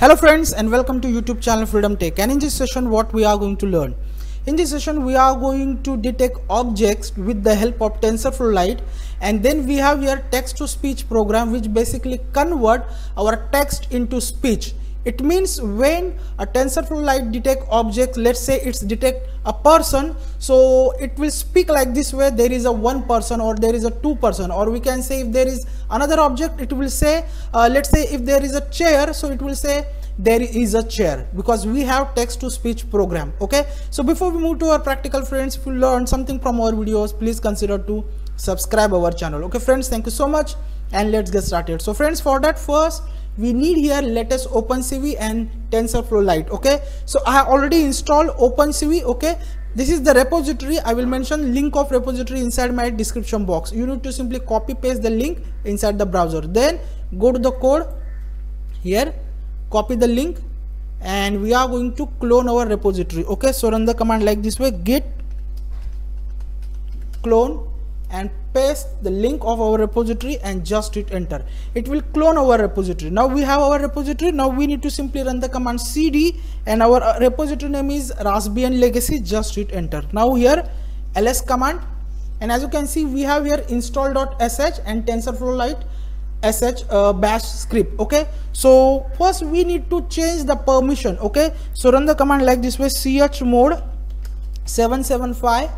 Hello friends and welcome to YouTube channel Freedom Tech. And in this session what we are going to learn. In this session we are going to detect objects with the help of TensorFlow Lite and then we have here text to speech program which basically convert our text into speech it means when a TensorFlow Lite detect object, let's say it's detect a person, so it will speak like this way, there is a one person or there is a two person. Or we can say if there is another object, it will say, uh, let's say if there is a chair, so it will say there is a chair because we have text to speech program okay? So before we move to our practical friends if you learn something from our videos please consider to subscribe our channel okay friends? Thank you so much and let's get started. So friends for that first we need here latest OpenCV and TensorFlow Lite okay? So I have already installed OpenCV okay? This is the repository. I will mention link of repository inside my description box. You need to simply copy paste the link inside the browser. Then go to the code here copy the link and we are going to clone our repository okay? So run the command like this way git clone and paste the link of our repository and just hit enter. It will clone our repository. Now we have our repository. Now we need to simply run the command cd and our uh, repository name is raspbian legacy. Just hit enter. Now here ls command. And as you can see we have here install.sh and tensorflow lite sh uh, bash script. Okay? So first we need to change the permission. Okay? So run the command like this way. Chmod 775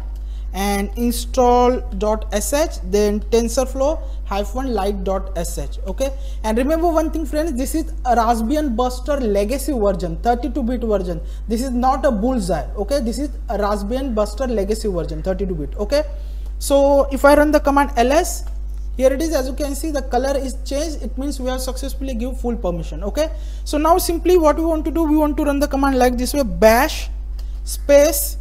and install.sh then tensorflow hyphen lite.sh okay? And remember one thing friends this is a raspbian buster legacy version 32 bit version. This is not a bullseye okay? This is a raspbian buster legacy version 32 bit okay? So if i run the command ls here it is. As you can see the color is changed. It means we have successfully give full permission okay? So now simply what we want to do we want to run the command like this way bash space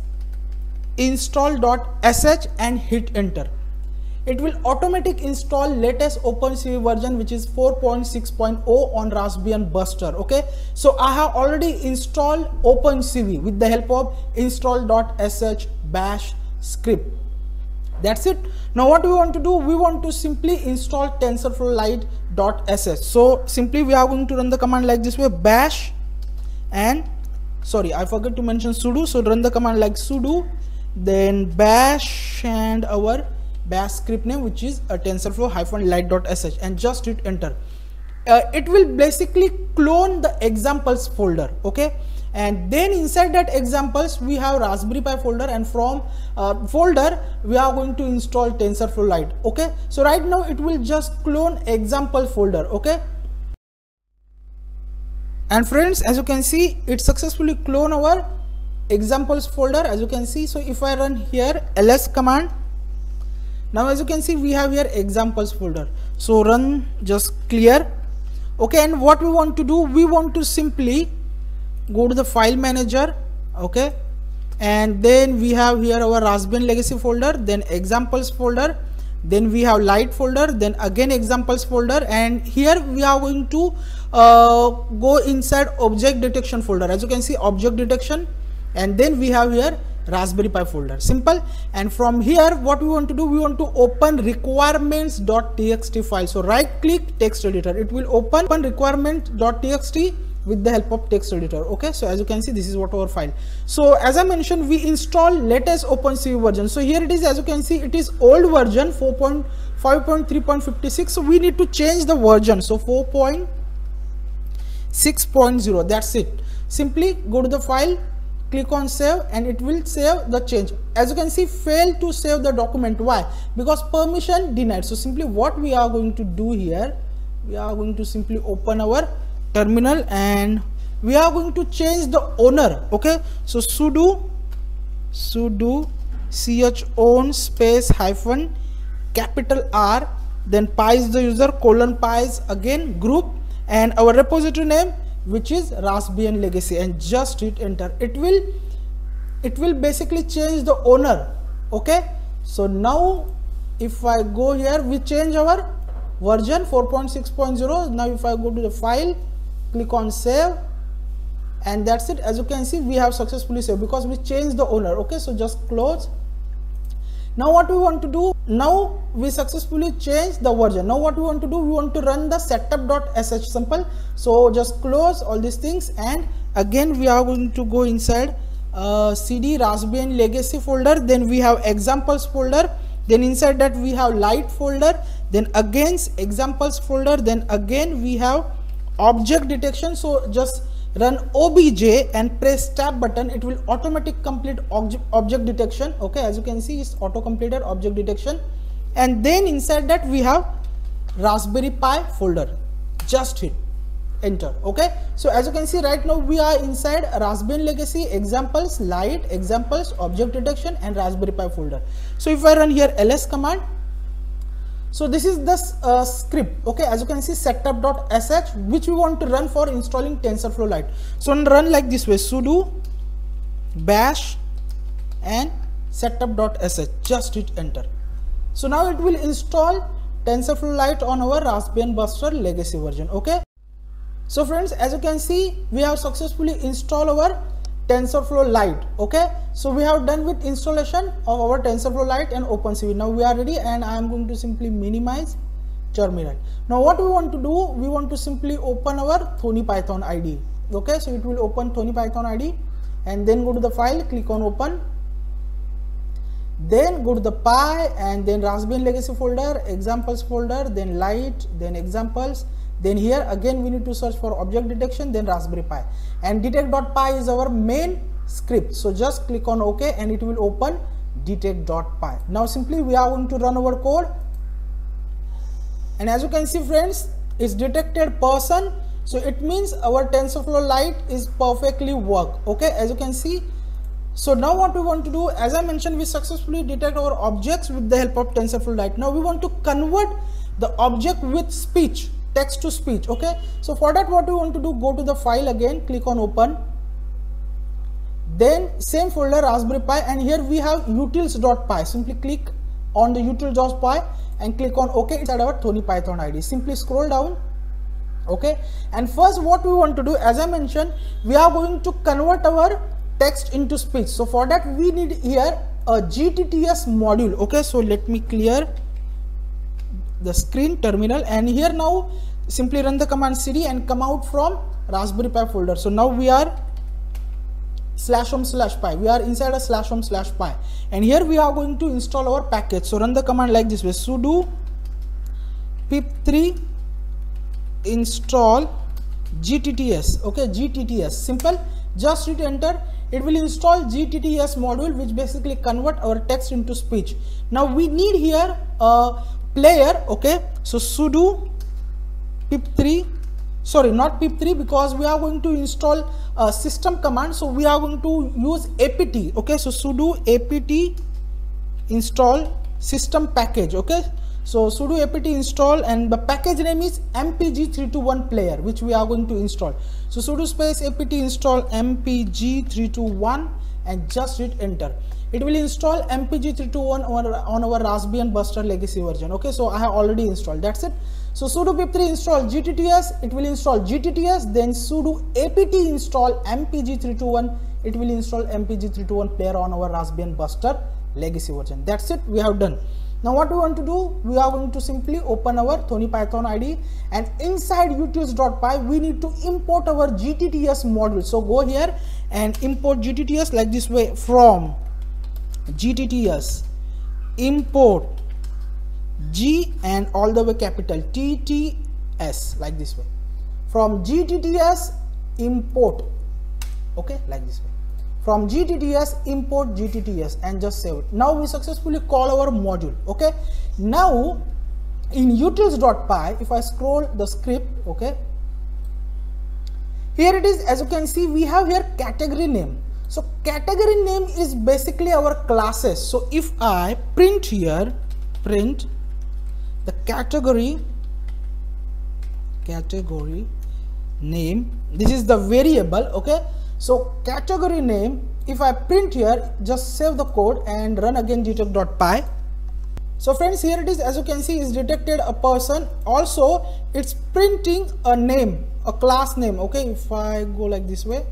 install.sh and hit enter. It will automatic install latest OpenCV version which is 4.6.0 on Raspbian Buster okay? So I have already installed OpenCV with the help of install.sh bash script. That's it. Now what we want to do we want to simply install tensorflow lite.sh so simply we are going to run the command like this way bash and sorry I forgot to mention sudo so run the command like sudo then bash and our bash script name which is a tensorflow hyphen lite.sh and just hit enter. Uh, it will basically clone the examples folder okay? And then inside that examples we have raspberry pi folder and from uh, folder we are going to install tensorflow lite okay? So right now it will just clone example folder okay? And friends as you can see it successfully clone our examples folder as you can see. So if i run here ls command now as you can see we have here examples folder. So run just clear. Okay and what we want to do we want to simply go to the file manager okay? And then we have here our raspbian legacy folder then examples folder then we have lite folder then again examples folder and here we are going to uh, go inside object detection folder. As you can see object detection and then we have here raspberry pi folder. Simple. And from here what we want to do we want to open requirements.txt file. So right click text editor. It will open, requirement.txt with the help of text editor. Okay? So as you can see this is what our file. So as i mentioned we install latest opencv version. So here it is. As you can see it is old version 4.5.3.56 so we need to change the version. So 4.6.0 that's it. Simply go to the file click on save and it will save the change. As you can see fail to save the document. Why? Because permission denied. So simply what we are going to do here we are going to simply open our terminal and we are going to change the owner. Okay? So sudo sudo ch own space hyphen capital r then pi is the user colon pi is again group and our repository name which is Raspbian legacy and just hit enter. It will it will basically change the owner okay? So now if I go here we change our version 4.6.0 now if I go to the file click on save and that's it. As you can see we have successfully saved because we changed the owner okay? So just close now what we want to do? Now we successfully changed the version. Now what we want to do? We want to run the setup.sh sample. so just close all these things and again we are going to go inside uh, cd raspbian legacy folder. Then we have examples folder. Then inside that we have lite folder. Then again examples folder. Then again we have object detection. So just run obj and press tab button. It will automatic complete object, object detection. Okay as you can see it's auto completed object detection. And then inside that we have raspberry pi folder. Just hit enter. Okay so as you can see right now we are inside raspbian legacy. Examples lite examples object detection and raspberry pi folder. So if i run here ls command so this is the uh, script okay? As you can see setup.sh which we want to run for installing tensorflow lite so run like this way sudo bash and setup.sh just hit enter. So now it will install tensorflow lite on our raspbian buster legacy version okay? So friends as you can see we have successfully installed our TensorFlow Lite okay? So we have done with installation of our TensorFlow Lite and OpenCV. Now we are ready and I am going to simply minimize terminal now what we want to do we want to simply open our Thonny Python ID. okay? So it will open Thonny Python ID, and then go to the file click on open. Then go to the Pi and then Raspbian legacy folder examples folder then lite then examples then here again we need to search for object detection then raspberry pi. And detect.py is our main script. So just click on ok and it will open detect.py now simply we are going to run our code. And as you can see friends it's detected person. So it means our tensorflow lite is perfectly work. Okay as you can see. So now what we want to do as i mentioned we successfully detect our objects with the help of tensorflow lite now we want to convert the object with speech text to speech okay? So for that what we want to do? Go to the file again click on open. Then same folder raspberry pi and here we have utils.py simply click on the utils.py and click on ok inside our Thonny python id simply scroll down okay? And first what we want to do as i mentioned we are going to convert our text into speech. So for that we need here a gtts module okay? So let me clear the screen terminal and here now simply run the command cd and come out from raspberry pi folder. So now we are slash home slash pi. We are inside a slash home slash pi. And here we are going to install our package. So run the command like this way. sudo pip3 install gtts. Okay gtts. Simple. Just hit enter. It will install gtts module which basically convert our text into speech. Now we need here a player okay? So sudo pip3 sorry not pip3 because we are going to install a system command. So we are going to use apt okay? So sudo apt install system package okay? So sudo apt install and the package name is mpg321 player which we are going to install. So sudo space apt install mpg321 and just hit enter. It will install mpg321 on, on our raspbian buster legacy version. Okay so i have already installed. That's it. So sudo pip3 install gtts it will install gtts then sudo apt install mpg321 it will install mpg321 player on our raspbian buster legacy version. That's it. We have done now what we want to do? We are going to simply open our Thonny Python ID and inside utils.py we need to import our GTTS module. So go here and import GTTS like this way from GTTS import G and all the way capital TTS like this way. From GTTS import. Okay like this way from GTTS import GTTS and just save it now we successfully call our module okay now in utils.py if I scroll the script okay here it is as you can see we have here category name so category name is basically our classes. So if I print here, print the category, category name, this is the variable, okay. So category name, if I print here, just save the code and run again detect.py. So friends, here it is, as you can see, is detected a person. Also, it's printing a name, a class name, okay. If I go like this way,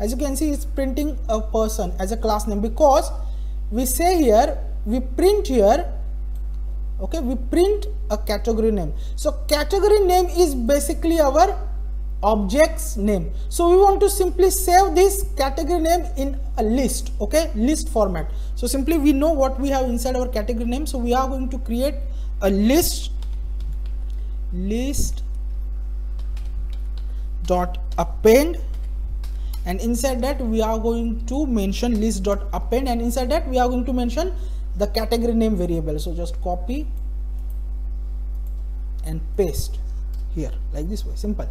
as you can see it's printing a person as a class name because we say here we print here okay we print a category name so category name is basically our objects name. So we want to simply save this category name in a list okay? List format. So simply we know what we have inside our category name. So we are going to create a list list dot append. And inside that we are going to mention list dot append. And inside that we are going to mention the category name variable. So just copy and paste here like this way. Simple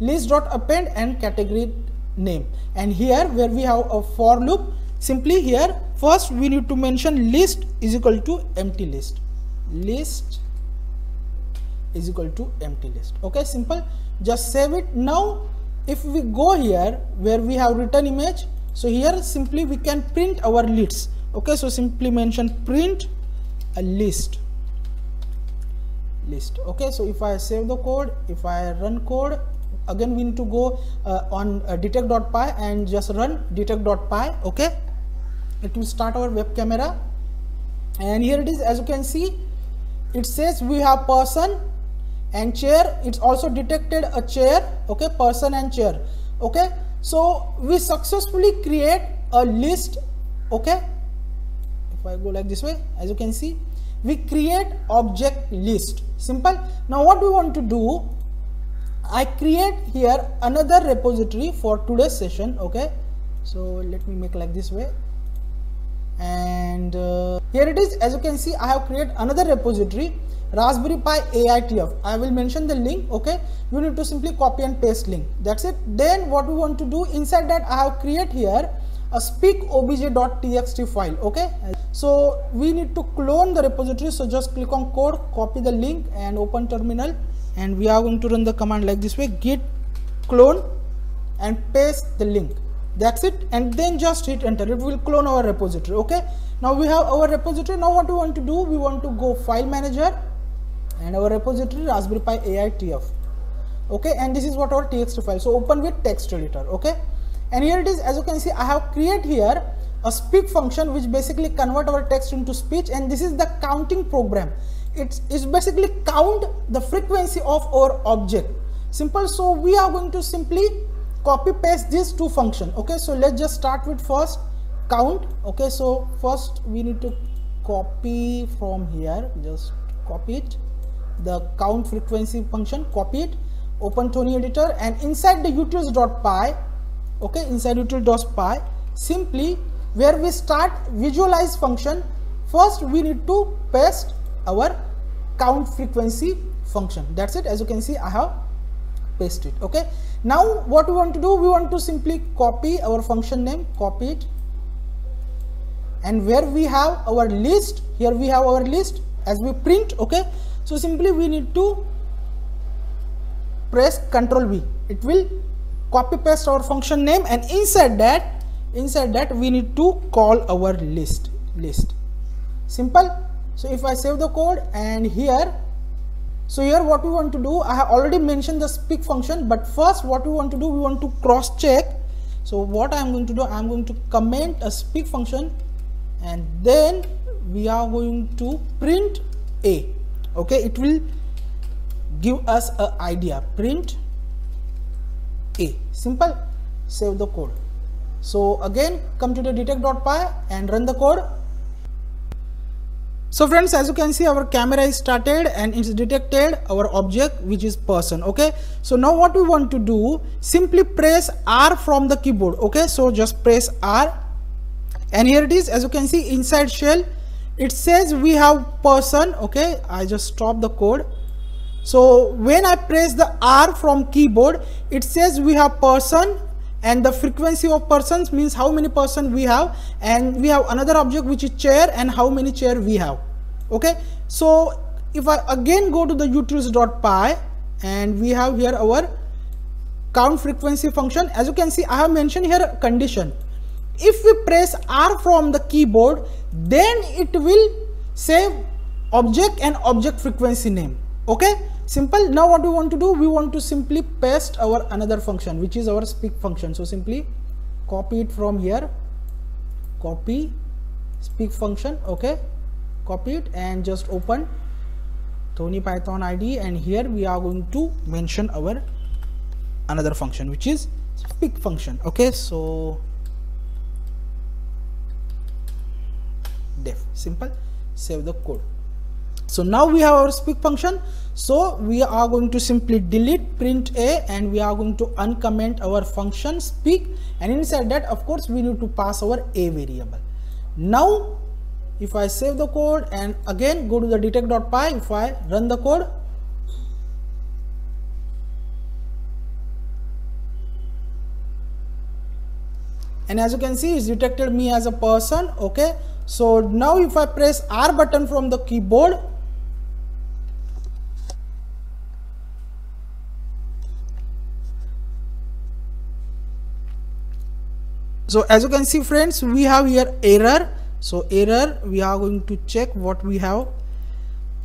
list dot append and category name. And here where we have a for loop simply here first we need to mention list is equal to empty list. List is equal to empty list. Okay simple. Just save it. Now if we go here where we have written image so here simply we can print our lists okay so simply mention print a list. List. Okay so if i save the code if i run code again we need to go uh, on uh, detect.py and just run detect.py okay? It will start our web camera. And here it is as you can see it says we have person and chair. It's also detected a chair okay? Person and chair okay? So we successfully create a list okay? If i go like this way as you can see we create object list. Simple. Now what we want to do i create here another repository for today's session okay so let me make like this way and uh, here it is as you can see i have created another repository Raspberry Pi AITF. I will mention the link. Okay, you need to simply copy and paste link. That's it. Then what we want to do inside that I have create here a speak obj.txt file. Okay, so we need to clone the repository. So just click on code, copy the link, and open terminal. And we are going to run the command like this way: git clone and paste the link. That's it. And then just hit enter. It will clone our repository. Okay. Now we have our repository. Now what we want to do? We want to go file manager and our repository raspberry pi aitf okay and this is what our txt file so open with text editor okay and here it is as you can see i have create here a speak function which basically convert our text into speech and this is the counting program it's, it's basically count the frequency of our object. Simple so we are going to simply copy paste these two function okay? So let's just start with first count okay? So first we need to copy from here just copy it. The count frequency function copy it. Open Thonny editor and inside the utils.py okay? Inside utils.py simply where we start visualize function first we need to paste our count frequency function. That's it. As you can see i have pasted it. Okay. Now what we want to do we want to simply copy our function name copy it. And where we have our list here we have our list as we print. Okay. So simply we need to press Ctrl V. It will copy paste our function name and inside that inside that we need to call our list list. Simple so if i save the code and here so here what we want to do i have already mentioned the speak function but first what we want to do we want to cross check. So what i am going to do i am going to comment a speak function and then we are going to print a. Okay it will give us a idea. Print a. Simple. Save the code. So again come to the detect.py and run the code so friends as you can see our camera is started and it's detected our object which is person okay? So now what we want to do simply press r from the keyboard okay? So just press r. And here it is as you can see inside shell it says we have person okay? I just stop the code. So when i press the r from keyboard it says we have person and the frequency of persons means how many person we have. And we have another object which is chair and how many chair we have. Okay? So if i again go to the utils.py and we have here our count frequency function. As you can see i have mentioned here condition. If we press R from the keyboard, then it will save object and object frequency name. Okay, simple. Now what we want to do, we want to simply paste our another function, which is our speak function. So simply copy it from here, copy speak function. Okay, copy it and just open Thonny Python ID and here we are going to mention our another function which is speak function. Okay. So def. Simple. Save the code so now we have our speak function. So we are going to simply delete print a and we are going to uncomment our function speak. And inside that of course we need to pass our a variable. Now if i save the code and again go to the detect.py if i run the code and as you can see it's detected me as a person. Okay. So now if i press r button from the keyboard so as you can see friends we have here error. So error we are going to check what we have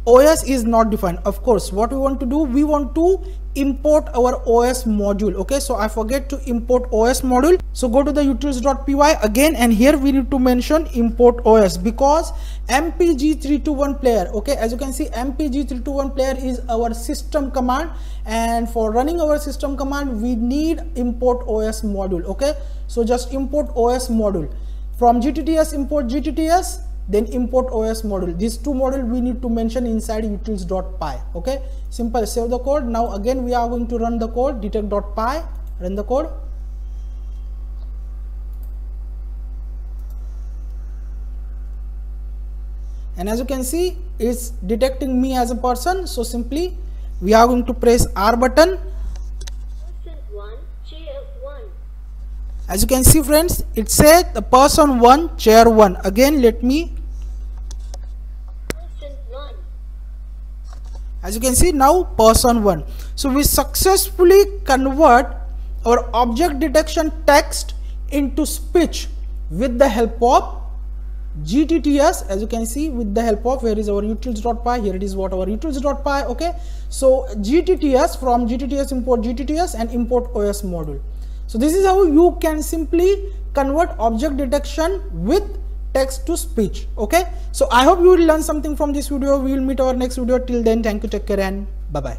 OS is not defined. Of course what we want to do we want to import our OS module okay? So I forget to import OS module. So go to the utils.py again and here we need to mention import OS because mpg321 player okay? As you can see mpg321 player is our system command and for running our system command we need import OS module okay? So just import OS module. From GTTS import GTTS then import os module. These two module we need to mention inside utils.py okay? Simple save the code. Now again we are going to run the code detect.py run the code. And as you can see it's detecting me as a person. So simply we are going to press r button. As you can see friends it says the person one chair one. Again let me as you can see now person one. So we successfully convert our object detection text into speech with the help of GTTS as you can see with the help of where is our utils.py here it is what our utils.py okay? So GTTS from GTTS import GTTS and import OS module. So this is how you can simply convert object detection with text to speech. Okay. So I hope you will learn something from this video. We will meet our next video. Till then, thank you, take care and bye bye.